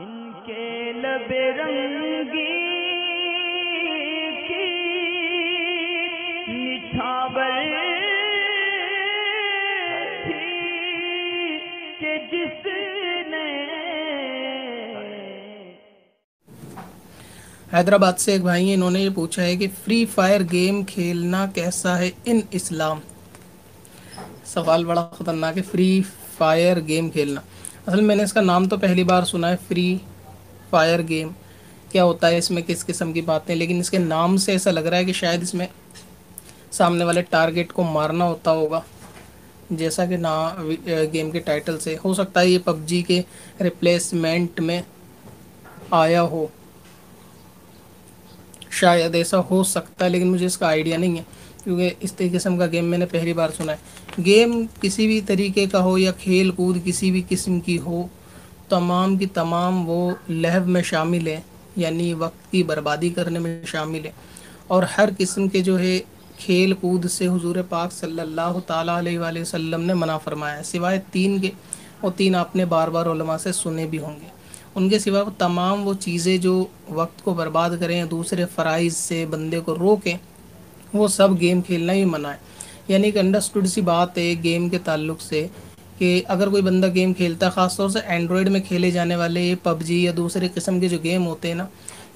इनके की थी कि जिसने हैदराबाद से एक भाई इन्होंने ये पूछा है कि फ्री फायर गेम खेलना कैसा है इन इस्लाम सवाल बड़ा ख़तरनाक है फ्री फायर गेम खेलना। असल मैंने इसका नाम तो पहली बार सुना है फ्री फायर गेम क्या होता है इसमें, किस किस्म की बातें? लेकिन इसके नाम से ऐसा लग रहा है कि शायद इसमें सामने वाले टारगेट को मारना होता होगा। जैसा कि ना गेम के टाइटल से। हो सकता है ये पबजी के रिप्लेसमेंट में आया हो। शायद ऐसा हो सकता है, लेकिन मुझे इसका आइडिया नहीं है। क्योंकि इस किस्म का गेम मैंने पहली बार सुना है। गेम किसी भी तरीके का हो या खेल कूद किसी भी किस्म की हो, तमाम की तमाम वो लहव में शामिल है, यानी वक्त की बर्बादी करने में शामिल है। और हर किस्म के जो है खेल कूद से हुजूर पाक सल्लल्लाहु अलैहि वसल्लम ने मना फरमाया सिवाय तीन के और तीन आपने बार बार से सुने भी होंगे। उनके सिवा वो तमाम वो चीज़ें जो वक्त को बर्बाद करें दूसरे फ़राइज़ से बंदे को रोकें वो सब गेम खेलना ही मना है। यानी कि अंडरस्टूड सी बात है गेम के ताल्लुक से कि अगर कोई बंदा गेम खेलता है, ख़ासतौर से एंड्रॉयड में खेले जाने वाले ये पबजी या दूसरे किस्म के जो गेम होते हैं ना,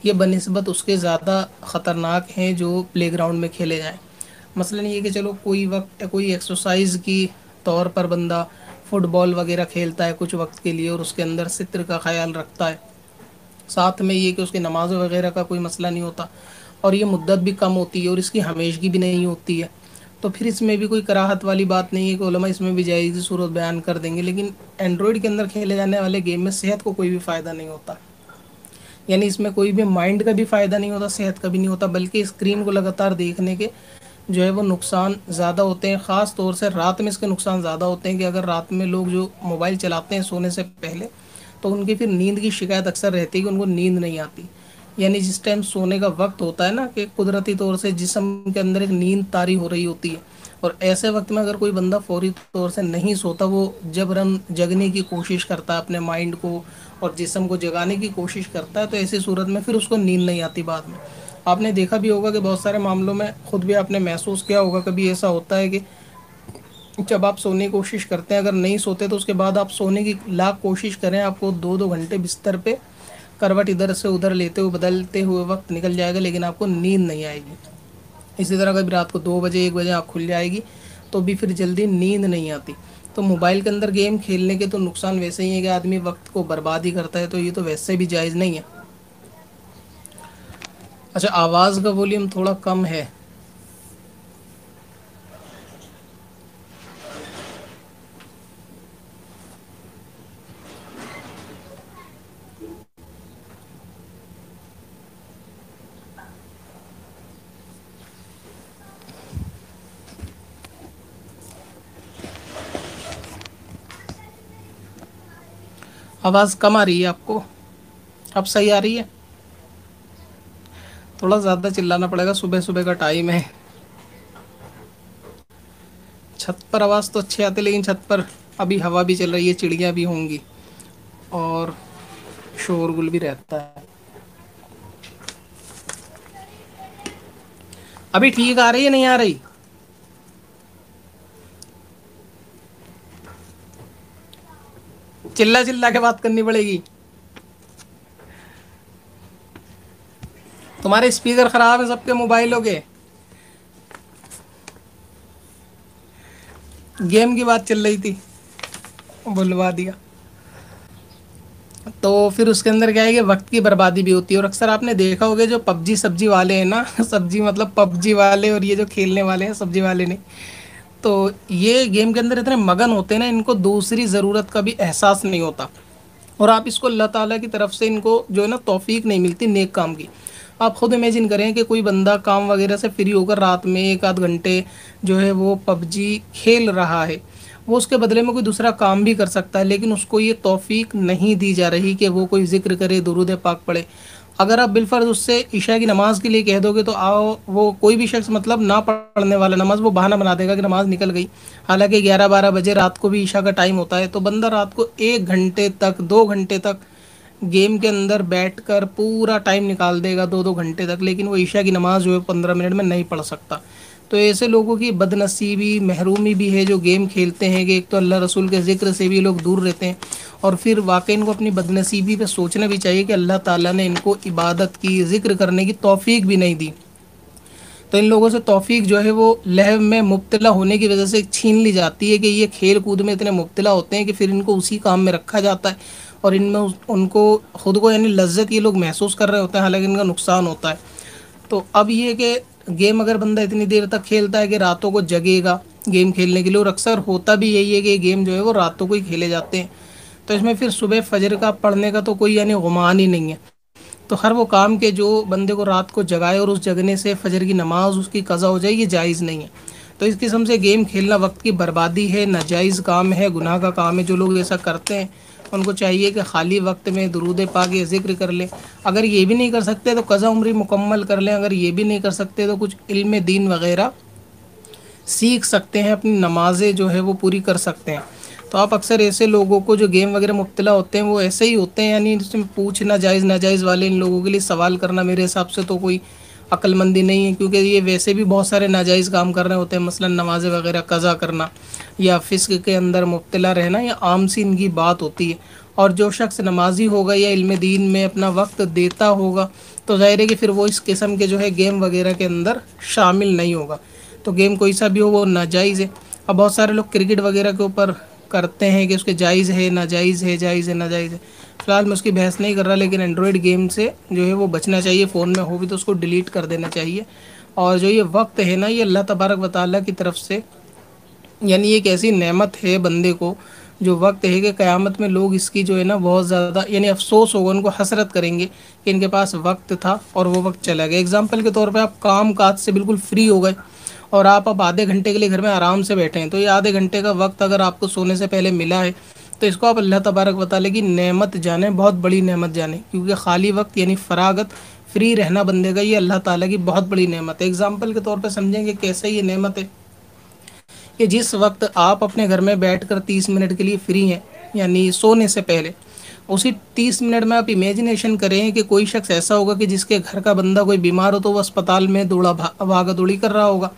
ये बनस्बत उसके ज़्यादा ख़तरनाक हैं जो प्ले ग्राउंड में खेले जाएँ। मसलन ये कि चलो कोई वक्त, कोई एक्सरसाइज की तौर पर बंदा फुटबॉल वगैरह खेलता है कुछ वक्त के लिए और उसके अंदर सित्र का ख्याल रखता है। साथ में ये कि उसकी नमाज़ वगैरह का कोई मसला नहीं होता। और ये मुद्दत भी कम होती है और इसकी हमेशगी भी नहीं होती है। तो फिर इसमें भी कोई कराहत वाली बात नहीं है कि ओलमा इसमें भी जायज़ी सूरत बयान कर देंगे, लेकिन एंड्रॉयड के अंदर खेले जाने वाले गेम में सेहत को कोई भी फ़ायदा नहीं होता। यानी इसमें कोई भी माइंड का भी फ़ायदा नहीं होता, सेहत का भी नहीं होता, बल्कि स्क्रीन को लगातार देखने के जो है वो नुकसान ज़्यादा होते हैं। ख़ास तौर से रात में इसके नुकसान ज़्यादा होते हैं कि अगर रात में लोग जो मोबाइल चलाते हैं सोने से पहले तो उनकी फिर नींद की शिकायत अक्सर रहती है कि उनको नींद नहीं आती। यानी जिस टाइम सोने का वक्त होता है ना कि कुदरती तौर से जिसम के अंदर एक नींद तारी हो रही होती है और ऐसे वक्त में अगर कोई बंदा फौरी तौर से नहीं सोता, वो जबरन जगने की कोशिश करता है अपने माइंड को और जिसम को जगाने की कोशिश करता है तो ऐसी सूरत में फिर उसको नींद नहीं आती बाद में। आपने देखा भी होगा कि बहुत सारे मामलों में खुद भी आपने महसूस किया होगा, कभी ऐसा होता है कि जब आप सोने की कोशिश करते हैं, अगर नहीं सोते तो उसके बाद आप सोने की लाख कोशिश करें, आपको दो दो घंटे बिस्तर पे करवट इधर से उधर लेते हुए बदलते हुए वक्त निकल जाएगा, लेकिन आपको नींद नहीं आएगी। इसी तरह कभी रात को दो बजे, एक बजे आँख खुल जाएगी तो भी फिर जल्दी नींद नहीं आती। तो मोबाइल के अंदर गेम खेलने के तो नुकसान वैसे ही है कि आदमी वक्त को बर्बाद ही करता है तो ये तो वैसे भी जायज़ नहीं है। अच्छा आवाज़ का वॉल्यूम थोड़ा कम है। आवाज़ कम आ रही है आपको? अब सही आ रही है? थोड़ा ज़्यादा चिल्लाना पड़ेगा सुबह सुबह का टाइम है। छत पर आवाज़ तो अच्छी आती लेकिन छत पर अभी हवा भी चल रही है, चिड़ियाँ भी होंगी, और शोरगुल भी रहता है। अभी ठीक आ रही है, नहीं आ रही? चिल्ला चिल्ला के बात करनी पड़ेगी। तुम्हारे स्पीकर खराब है सबके मोबाइलों के गेम की बात चल रही थी। बुलवा दिया। तो फिर उसके अंदर क्या है कि वक्त की बर्बादी भी होती है। और अक्सर आपने देखा होगा जो पबजी सब्ज़ी वाले हैं ना, सब्ज़ी मतलब पबजी वाले और ये जो खेलने वाले हैं, सब्ज़ी वाले नहीं। तो ये गेम के अंदर इतने मगन होते हैं ना, इनको दूसरी ज़रूरत का भी एहसास नहीं होता। और आप इसको अल्लाह ताला की तरफ़ से इनको जो है ना, तौफीक नहीं मिलती नेक काम की। आप खुद इमेजिन करें कि कोई बंदा काम वगैरह से फ्री होकर रात में एक आध घंटे जो है वो पबजी खेल रहा है। वो उसके बदले में कोई दूसरा काम भी कर सकता है, लेकिन उसको ये तौफीक नहीं दी जा रही कि वो कोई ज़िक्र करे, दुरुद पाक पढ़े। अगर आप बिलफर्ज उससे ईशा की नमाज़ के लिए कह दोगे तो आओ, वो कोई भी शख्स मतलब ना पढ़ने वाला नमाज़, वो बहाना बना देगा कि नमाज़ निकल गई। हालाँकि ग्यारह बारह बजे रात को भी ईशा का टाइम होता है तो बंदा रात को एक घंटे तक, दो घंटे तक गेम के अंदर बैठकर पूरा टाइम निकाल देगा दो दो घंटे तक, लेकिन वो ईशा की नमाज़ जो है पंद्रह मिनट में नहीं पढ़ सकता। तो ऐसे लोगों की बदनसीबी, महरूमी भी है जो गेम खेलते हैं कि एक तो अल्लाह रसूल के ज़िक्र से भी लोग दूर रहते हैं। और फिर वाकई इनको अपनी बदनसीबी पे सोचना भी चाहिए कि अल्लाह ताला ने इनको इबादत की, ज़िक्र करने की तौफीक भी नहीं दी। तो इन लोगों से तौफीक जो है वो लहव में मुबतला होने की वजह से छीन ली जाती है कि ये खेल कूद में इतने मुबतला होते हैं कि फिर इनको उसी काम में रखा जाता है। और इनमें उनको ख़ुद को यानी लज्जत ये लोग महसूस कर रहे होते हैं, हालाँकि इनका नुकसान होता है। तो अब ये कि गेम अगर बंदा इतनी देर तक खेलता है कि रातों को जगेगा, गेम खेलने के लिए, और अक्सर होता भी यही है कि गेम जो है वो रातों को ही खेले जाते हैं। तो इसमें फिर सुबह फजर का पढ़ने का तो कोई यानी गुमान ही नहीं है। तो हर वो काम के जो बंदे को रात को जगाए और उस जगने से फजर की नमाज़, उसकी कज़ा हो जाए, ये जायज़ नहीं है। तो इस किस्म से गेम खेलना वक्त की बर्बादी है, नाजायज़ काम है, गुनाह का काम है, जो लोग ऐसा करते हैं। उनको चाहिए कि खाली वक्त में दरूद पाक या ज़िक्र कर लें। अगर ये भी नहीं कर सकते तो कज़ा उम्री मुकम्मल कर लें। अगर ये भी नहीं कर सकते तो कुछ इल्म दीन वगैरह सीख सकते हैं, अपनी नमाज़ें जो है वो पूरी कर सकते हैं। तो आप अक्सर ऐसे लोगों को जो गेम वगैरह मुबतला होते हैं, वो ऐसे ही होते हैं, यानी इसमें पूछना जायज़, नाजायज़ वाले इन लोगों के लिए सवाल करना मेरे हिसाब से तो कोई अक्लमंदी नहीं है, क्योंकि ये वैसे भी बहुत सारे नाजायज़ काम कर रहे होते हैं, मसलन नमाज़ वगैरह, कज़ा करना, या फ़िस्क के अंदर मुबतला रहना, या आम सी इनकी बात होती है। और जो शख्स नमाजी होगा या इल्म दीन में अपना वक्त देता होगा तो ज़ाहिर है कि फिर वो इस किस्म के जो है गेम वगैरह के अंदर शामिल नहीं होगा। तो गेम कोई सा भी हो, वो नाजायज़ है। अब बहुत सारे लोग क्रिकेट वगैरह के ऊपर करते हैं कि उसके जायज़ है ना नाजायज़ है, जायज़ है, नाजायज़ है। फ़िलहाल मैं उसकी बहस नहीं कर रहा, लेकिन एंड्रॉयड गेम से जो है वो बचना चाहिए, फ़ोन में हो भी तो उसको डिलीट कर देना चाहिए। और जो ये वक्त है ना, ये अल्लाह तबारक वाली की तरफ़ से, यानी एक ऐसी नेमत है बंदे को, जो वक्त है कि क़यामत में लोग इसकी जो है ना बहुत ज़्यादा, यानी अफसोस होगा, उनको हसरत करेंगे कि इनके पास वक्त था और वो वक्त चला गया। एग्ज़ाम्पल के तौर पे आप काम काज से बिल्कुल फ्री हो गए। और आप अब आधे घंटे के लिए घर में आराम से बैठे हैं। तो ये आधे घंटे का वक्त अगर आपको सोने से पहले मिला है तो इसको आप अल्लाह तबारक वाली की नेमत जाने, बहुत बड़ी नेमत जाने। क्योंकि खाली वक्त यानी फरागत, फ्री रहना बंदे का, ये अल्लाह ताला की बहुत बड़ी नेमत है। एग्ज़ाम्पल के तौर पर समझेंगे कैसे ये नेमत है। कि जिस वक्त आप अपने घर में बैठ कर तीस मिनट के लिए फ्री हैं, यानी सोने से पहले उसी तीस मिनट में आप इमेजिनेशन करें कि कोई शख्स ऐसा होगा कि जिसके घर का बंदा कोई बीमार हो तो वो अस्पताल में दौड़ा भागा दौड़ी कर रहा होगा,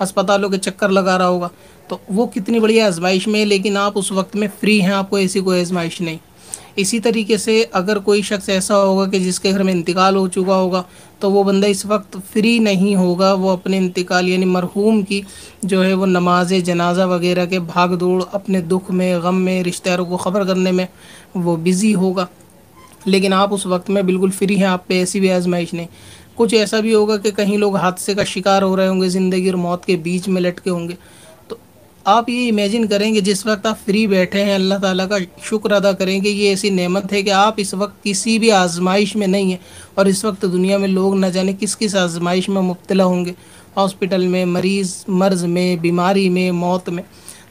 अस्पतालों के चक्कर लगा रहा होगा। तो वो कितनी बड़ी आजमाइश में है, लेकिन आप उस वक्त में फ्री हैं, आपको ऐसी कोई आजमाइश नहीं। इसी तरीके से अगर कोई शख्स ऐसा होगा कि जिसके घर में इंतकाल हो चुका होगा तो वो बंदा इस वक्त फ्री नहीं होगा, वो अपने इंतकाल यानी मरहूम की जो है वो नमाज़, जनाजा वगैरह के भाग दौड़ अपने दुख में, गम में, रिश्तेदारों को ख़बर करने में वो बिज़ी होगा। लेकिन आप उस वक्त में बिल्कुल फ्री हैं, आप पे ऐसी भी आजमाइश नहीं। कुछ ऐसा भी होगा कि कहीं लोग हादसे का शिकार हो रहे होंगे, ज़िंदगी और मौत के बीच में लटके होंगे। आप ये इमेजिन करेंगे, जिस वक्त आप फ्री बैठे हैं, अल्लाह ताला का शुक्र अदा करेंगे, ये ऐसी नेमत है कि आप इस वक्त किसी भी आजमाइश में नहीं हैं और इस वक्त दुनिया में लोग न जाने किस किस आजमाइश में मुबतला होंगे। हॉस्पिटल में, मरीज़, मर्ज़ में, बीमारी में, मौत में।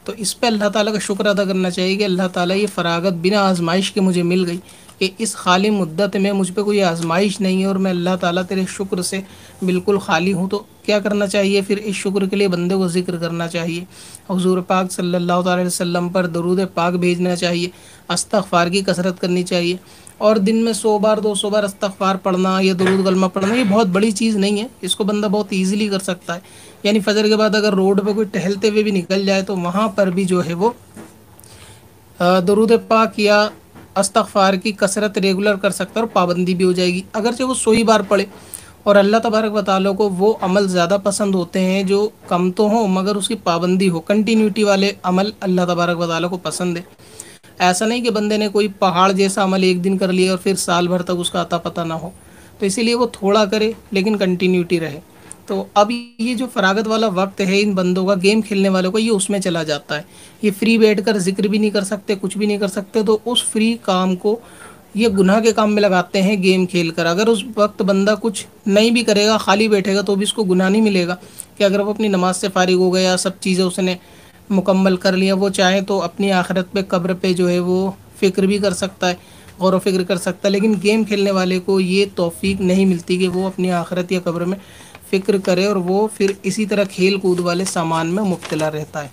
तो इस पर अल्लाह ताला का शुक्र अदा करना चाहिए कि अल्लाह ताला ये फ़रागत बिना आजमाइश के मुझे मिल गई। कि इस खाली मुद्दत में मुझ पर कोई आजमाइश नहीं है और मैं अल्लाह ताला तेरे शुक्र से बिल्कुल खाली हूँ तो क्या करना चाहिए? फिर इस शुक्र के लिए बंदे को ज़िक्र करना चाहिए। हजूर पाक सल्लल्लाहु अलैहि वसल्लम पर दरूद पाक भेजना चाहिए अस्तफ़ार की कसरत करनी चाहिए और दिन में सौ बार, दो सौ बार अस्तफ़ार पढ़ना या दरूद गलमा पढ़ना, ये बहुत बड़ी चीज़ नहीं है। इसको बंदा बहुत ईजिली कर सकता है। यानी फजर के बाद अगर रोड पर कोई टहलते हुए भी निकल जाए तो वहाँ पर भी जो है वो दरूद पाक या अस्तफ़ार की कसरत रेगुलर कर सकता है और पाबंदी भी हो जाएगी। अगरचे वो सो ही बार पढ़े और अल्लाह तबारक वाली को वो अमल ज़्यादा पसंद होते हैं जो कम तो हो, मगर उसकी पाबंदी हो। कंटिन्यूटी वाले अमल अल्लाह तबारक वाली को पसंद है। ऐसा नहीं कि बंदे ने कोई पहाड़ जैसा अमल एक दिन कर लिया और फिर साल भर तक उसका अता पता ना हो। तो इसीलिए वो थोड़ा करे, लेकिन कंटिन्यूटी रहे। तो अब ये जो फरागत वाला वक्त है इन बंदों का, गेम खेलने वालों का, ये उसमें चला जाता है। ये फ्री बैठ कर ज़िक्र भी नहीं कर सकते, कुछ भी नहीं कर सकते तो उस फ्री काम को ये गुनाह के काम में लगाते हैं गेम खेल कर अगर उस वक्त बंदा कुछ नहीं भी करेगा, खाली बैठेगा तो भी उसको गुनाह नहीं मिलेगा कि अगर वो अपनी नमाज़ से फारिग हो गया, सब चीज़ें उसने मुकम्मल कर लिया, वो चाहे तो अपनी आखिरत पे कब्र पे जो है वो फ़िक्र भी कर सकता है। गौर फ़िक्र कर सकता है लेकिन गेम खेलने वाले को ये तोफ़ी नहीं मिलती कि वो अपनी आखरत या कब्र में फ़िक्र करे और वो फिर इसी तरह खेल कूद वाले सामान में मुबतला रहता है।